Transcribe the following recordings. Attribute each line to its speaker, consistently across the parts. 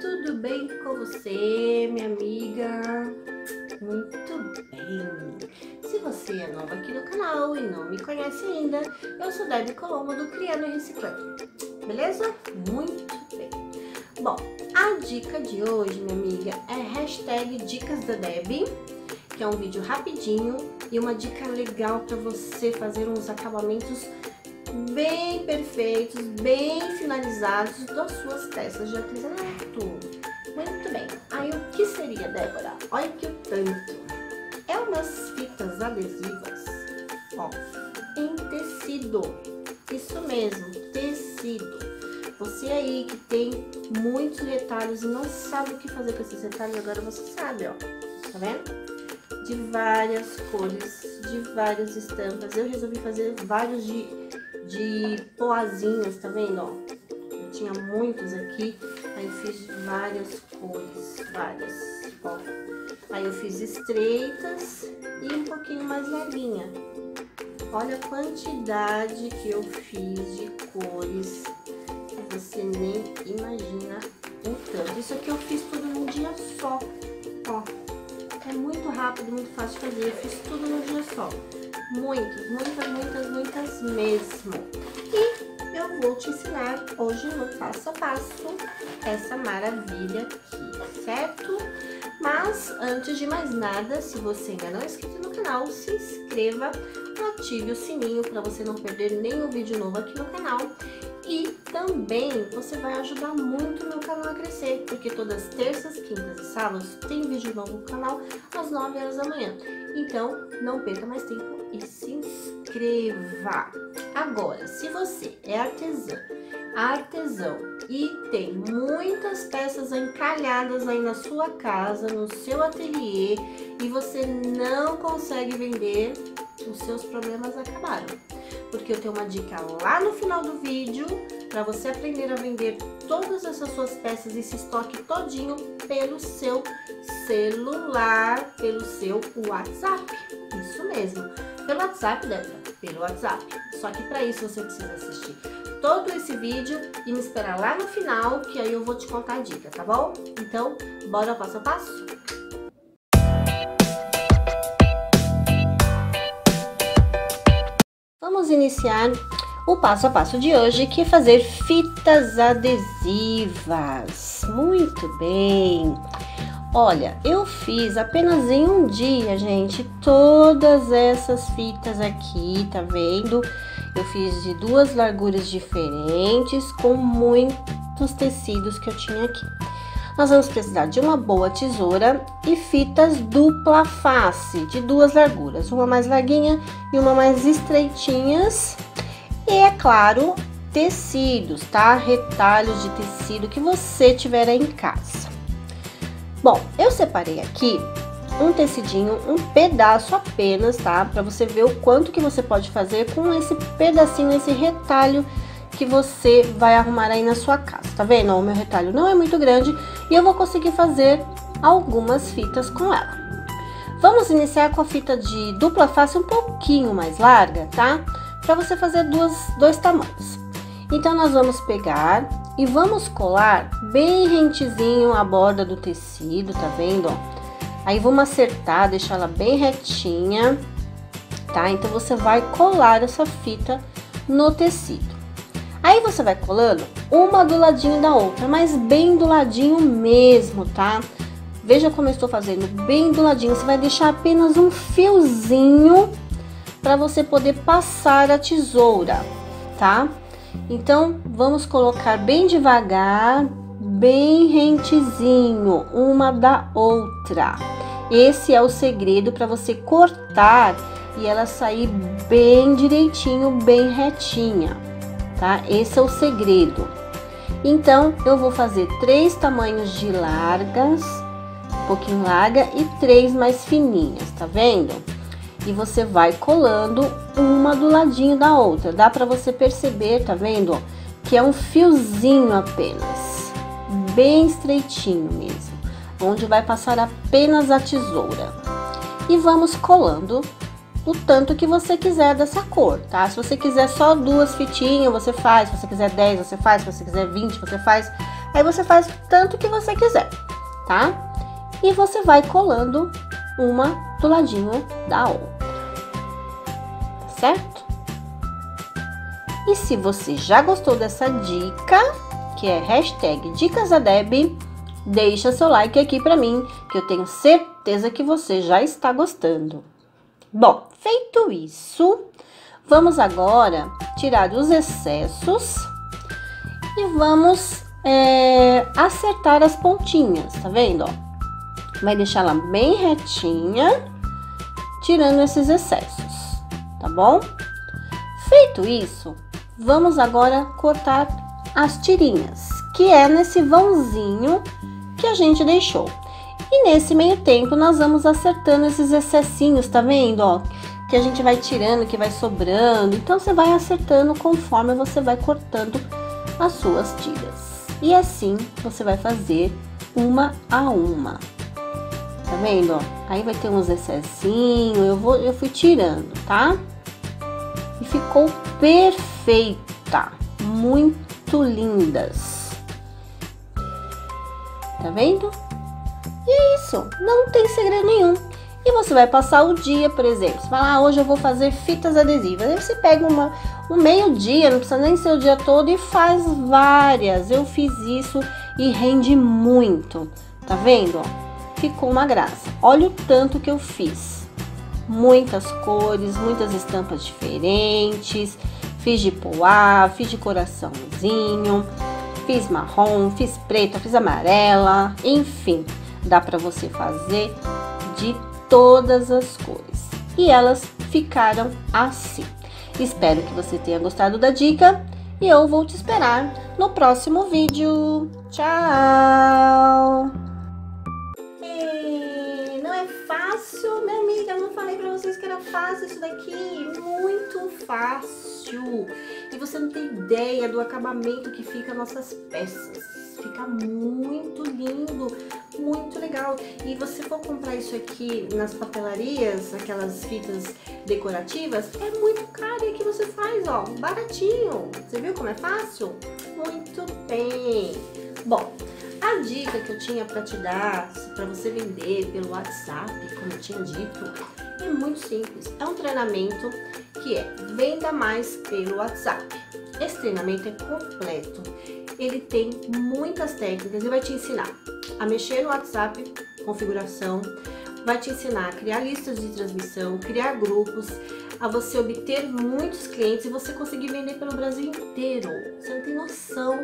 Speaker 1: tudo bem com você, minha amiga? Muito bem! Se você é nova aqui no canal e não me conhece ainda, eu sou Debbie Colombo do Criando e Reciclando, beleza? Muito bem! Bom, a dica de hoje, minha amiga, é hashtag Dicas da Debbie, que é um vídeo rapidinho e uma dica legal para você fazer uns acabamentos bem perfeitos, bem finalizados das suas peças de artesanato. Débora? Olha que o tanto. É umas fitas adesivas, ó, em tecido. Isso mesmo, tecido. Você aí que tem muitos retalhos e não sabe o que fazer com esses retalhos, agora você sabe, ó. Tá vendo? De várias cores, de várias estampas. Eu resolvi fazer vários de de poazinhas, tá vendo, ó? Eu tinha muitos aqui, aí fiz várias cores, várias, ó. Aí eu fiz estreitas e um pouquinho mais larguinha. Olha a quantidade que eu fiz de cores, que você nem imagina o tanto. Isso aqui eu fiz tudo num dia só, ó. É muito rápido, muito fácil de fazer, eu fiz tudo num dia só. Muitas, muitas, muitas, muitas mesmo. Vou te ensinar hoje no passo a passo essa maravilha aqui, certo? Mas antes de mais nada, se você ainda não é inscrito no canal, se inscreva, ative o sininho para você não perder nenhum vídeo novo aqui no canal. E também você vai ajudar muito o meu canal a crescer, porque todas terças, quintas e sábados tem vídeo novo no canal às 9 horas da manhã. Então, não perca mais tempo e se inscreva. Agora, se você é artesã, artesão e tem muitas peças encalhadas aí na sua casa, no seu ateliê e você não consegue vender, os seus problemas acabaram. Porque eu tenho uma dica lá no final do vídeo para você aprender a vender todas essas suas peças e esse estoque todinho pelo seu celular, pelo seu WhatsApp. Isso mesmo. Pelo WhatsApp, Débora? Pelo WhatsApp. Só que para isso você precisa assistir todo esse vídeo e me esperar lá no final, que aí eu vou te contar a dica, tá bom? Então, bora passo a passo? Vamos iniciar o passo a passo de hoje, que é fazer fitas adesivas. Muito bem! Olha, eu fiz apenas em um dia, gente, todas essas fitas aqui, tá vendo? Eu fiz de duas larguras diferentes, com muitos tecidos que eu tinha aqui. Nós vamos precisar de uma boa tesoura e fitas dupla face, de duas larguras, uma mais larguinha e uma mais estreitinhas. E, é claro, tecidos, tá? Retalhos de tecido que você tiver em casa. Bom, eu separei aqui um tecidinho, um pedaço apenas, tá? Para você ver o quanto que você pode fazer com esse pedacinho, esse retalho que você vai arrumar aí na sua casa. Tá vendo? O meu retalho não é muito grande e eu vou conseguir fazer algumas fitas com ela. Vamos iniciar com a fita de dupla face um pouquinho mais larga, tá? Para você fazer duas, dois tamanhos. Então, nós vamos pegar e vamos colar bem rentezinho a borda do tecido, tá vendo? Aí vamos acertar, deixar ela bem retinha, tá? Então você vai colar essa fita no tecido. Aí você vai colando uma do ladinho da outra, mas bem do ladinho mesmo, tá? Veja como eu estou fazendo, bem do ladinho. Você vai deixar apenas um fiozinho para você poder passar a tesoura, tá? Então, vamos colocar bem devagar, bem rentezinho, uma da outra. Esse é o segredo para você cortar e ela sair bem direitinho, bem retinha, tá? Esse é o segredo. Então, eu vou fazer três tamanhos de largas, um pouquinho larga e três mais fininhas, tá vendo? E você vai colando uma do ladinho da outra. Dá para você perceber, tá vendo? Que é um fiozinho apenas, bem estreitinho mesmo, onde vai passar apenas a tesoura. E vamos colando o tanto que você quiser dessa cor, tá? Se você quiser só duas fitinhas, você faz. Se você quiser 10, você faz. Se você quiser 20, você faz. Aí você faz tanto que você quiser, tá? E você vai colando uma do ladinho da outra. Certo? E se você já gostou dessa dica, que é hashtag Dicas da Deb, deixa seu like aqui para mim, que eu tenho certeza que você já está gostando. Bom, feito isso, vamos agora tirar os excessos e vamos é, acertar as pontinhas, tá vendo? Ó? Vai deixar ela bem retinha, tirando esses excessos, tá bom? Feito isso, vamos agora cortar as tirinhas, que é nesse vãozinho que a gente deixou. E nesse meio tempo nós vamos acertando esses excessinhos, tá vendo, ó? Que a gente vai tirando, que vai sobrando. Então você vai acertando conforme você vai cortando as suas tiras. E assim você vai fazer uma a uma. Tá vendo, ó? Aí vai ter uns excessinhos, eu vou eu fui tirando, tá? E ficou perfeita, muito lindas. Tá vendo? E é isso, não tem segredo nenhum. E você vai passar o dia, por exemplo, você fala, ah, hoje eu vou fazer fitas adesivas. Aí você pega uma, um meio dia, não precisa nem ser o dia todo, e faz várias. Eu fiz isso e rende muito. Tá vendo? Ficou uma graça. Olha o tanto que eu fiz. Muitas cores, muitas estampas diferentes. Fiz de poá, fiz de coraçãozinho, fiz marrom, fiz preta, fiz amarela, enfim dá para você fazer de todas as cores. E elas ficaram assim. Espero que você tenha gostado da dica e eu vou te esperar no próximo vídeo. Tchau! Fácil isso daqui? Muito fácil! E você não tem ideia do acabamento que fica nossas peças fica muito lindo, muito legal. E você for comprar isso aqui nas papelarias, aquelas fitas decorativas, é muito caro e aqui você faz, ó, baratinho. Você viu como é fácil? Muito bem. Bom, a dica que eu tinha para te dar, para você vender pelo WhatsApp, como eu tinha dito, é muito simples. É um treinamento que é venda mais pelo WhatsApp. Esse treinamento é completo ele tem muitas técnicas e vai te ensinar a mexer no WhatsApp, configuração, vai te ensinar a criar listas de transmissão, criar grupos, a você obter muitos clientes e você conseguir vender pelo Brasil inteiro. Você não tem noção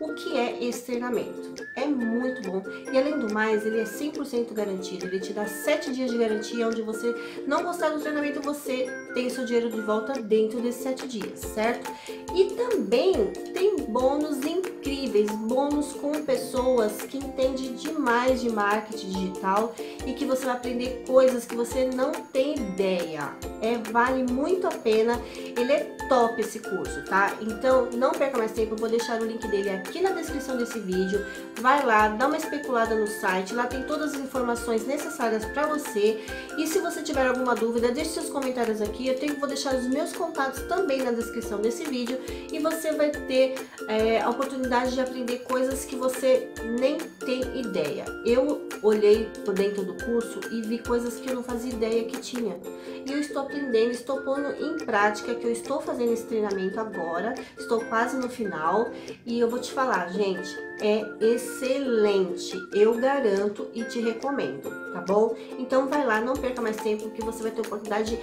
Speaker 1: o que é esse treinamento. É muito bom. E além do mais, ele é 100% garantido. Ele te dá 7 dias de garantia, onde você não gostar do treinamento, você tem seu dinheiro de volta dentro desses 7 dias, certo? E também tem bônus incríveis, bônus com pessoas que entendem demais de marketing digital e que você vai aprender coisas que você não tem ideia. É vale muito a pena. Ele é top esse curso, tá? Então não perca mais tempo, vou deixar o link dele aqui na descrição desse vídeo. Vai lá, dá uma especulada no site, lá tem todas as informações necessárias para você. E se você tiver alguma dúvida, deixe seus comentários aqui. Eu tenho vou deixar os meus contatos também na descrição desse vídeo e você vai ter é, a oportunidade de aprender coisas que você nem tem ideia. Eu olhei por dentro do curso e vi coisas que eu não fazia ideia que tinha. E eu estou aprendendo, estou pondo em prática que eu estou fazendo esse treinamento agora, estou quase no final e eu vou te falar, gente, é excelente, eu garanto e te recomendo, tá bom? Então vai lá, não perca mais tempo que você vai ter oportunidade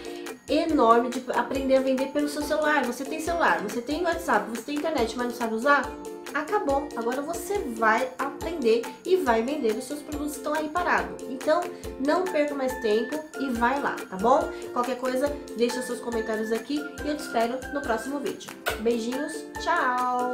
Speaker 1: enorme de aprender a vender pelo seu celular. Você tem celular, você tem WhatsApp, você tem internet, mas não sabe usar? Acabou. Agora você vai aprender e vai vender os seus produtos que estão aí parados. Então, não perca mais tempo e vai lá, tá bom? Qualquer coisa, deixa seus comentários aqui e eu te espero no próximo vídeo. Beijinhos, tchau!